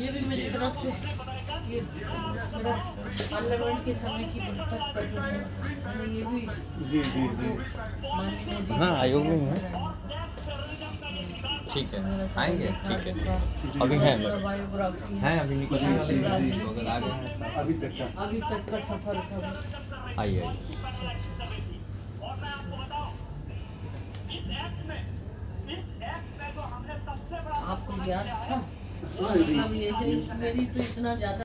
ये भी मेरी तरफ़ से। ये मेरा पार्लियामेंट के समय की पुस्तक का जो है मैंने ये भी जी जी जी। मंच में दी। हाँ, आयोग में है। ठीक है आएँगे? ठीक है। अभी हैं हैं अभी निकलने वाले अगर आ गए अभी तक का अभी तक का सफ़र था। आइए। आइए था हाँ, अब ये मेरी तो इतना ज़्यादा